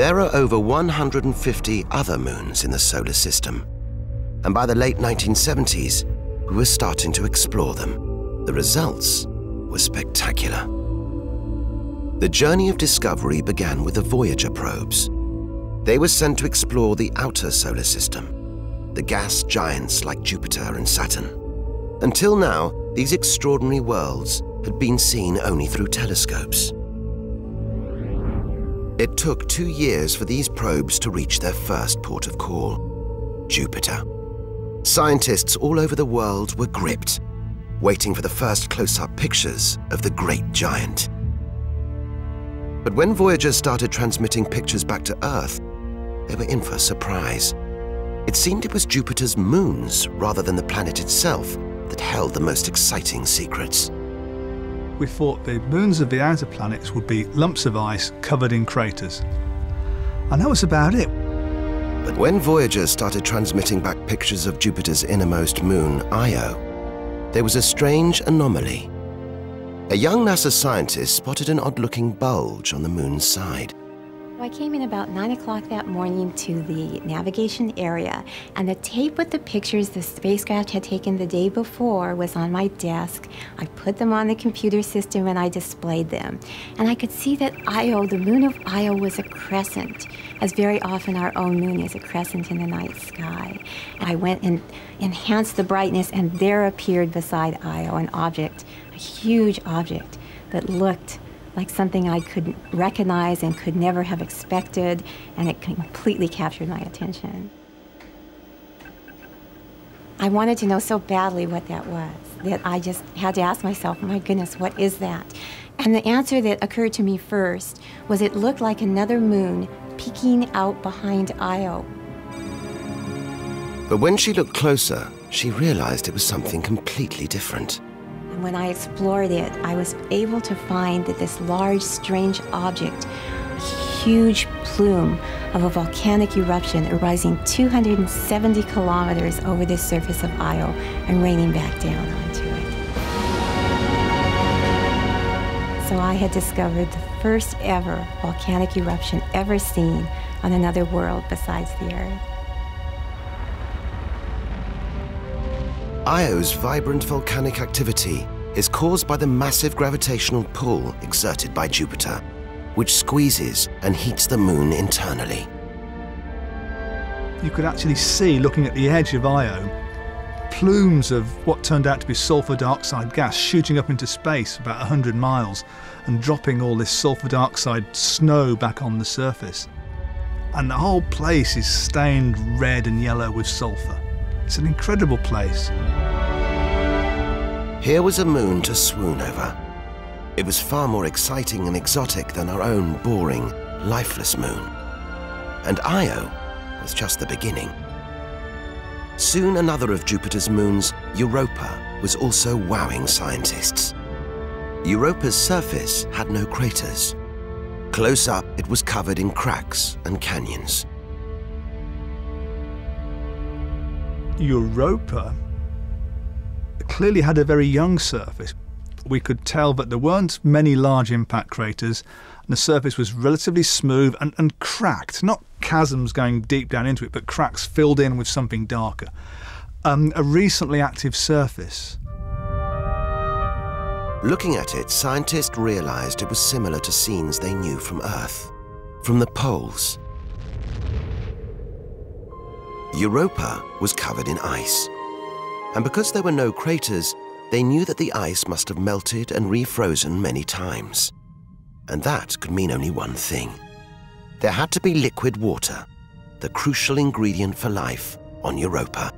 There are over 150 other moons in the solar system, and by the late 1970s, we were starting to explore them. The results were spectacular. The journey of discovery began with the Voyager probes. They were sent to explore the outer solar system, the gas giants like Jupiter and Saturn. Until now, these extraordinary worlds had been seen only through telescopes. It took two years for these probes to reach their first port of call, Jupiter. Scientists all over the world were gripped, waiting for the first close-up pictures of the great giant. But when Voyager started transmitting pictures back to Earth, they were in for a surprise. It seemed it was Jupiter's moons, rather than the planet itself, that held the most exciting secrets. We thought the moons of the outer planets would be lumps of ice covered in craters. And that was about it. But when Voyager started transmitting back pictures of Jupiter's innermost moon, Io, there was a strange anomaly. A young NASA scientist spotted an odd-looking bulge on the moon's side. I came in about 9 o'clock that morning to the navigation area, and the tape with the pictures the spacecraft had taken the day before was on my desk. I put them on the computer system and I displayed them. And I could see that Io, the moon of Io, was a crescent, as very often our own moon is a crescent in the night sky. I went and enhanced the brightness, and there appeared beside Io an object a huge object that looked like something I couldn't recognize and could never have expected, and it completely captured my attention. I wanted to know so badly what that was that I just had to ask myself, my goodness, what is that? And the answer that occurred to me first was it looked like another moon peeking out behind Io. But when she looked closer, she realized it was something completely different. And when I explored it, I was able to find that this large, strange object, huge plume of a volcanic eruption arising 270 kilometers over the surface of Io and raining back down onto it. So I had discovered the first ever volcanic eruption ever seen on another world besides the Earth. Io's vibrant volcanic activity is caused by the massive gravitational pull exerted by Jupiter, which squeezes and heats the moon internally. You could actually see, looking at the edge of Io, plumes of what turned out to be sulfur dioxide gas shooting up into space about 100 miles and dropping all this sulfur dioxide snow back on the surface. And the whole place is stained red and yellow with sulfur. It's an incredible place. Here was a moon to swoon over. It was far more exciting and exotic than our own boring, lifeless moon. And Io was just the beginning. Soon another of Jupiter's moons, Europa, was also wowing scientists. Europa's surface had no craters. Close up, it was covered in cracks and canyons. Europa clearly had a very young surface. We could tell that there weren't many large impact craters, and the surface was relatively smooth and, and cracked, not chasms going deep down into it, but cracks filled in with something darker. Um, a recently active surface. Looking at it, scientists realized it was similar to scenes they knew from Earth, from the poles. Europa was covered in ice. And because there were no craters, they knew that the ice must have melted and refrozen many times. And that could mean only one thing. There had to be liquid water, the crucial ingredient for life on Europa.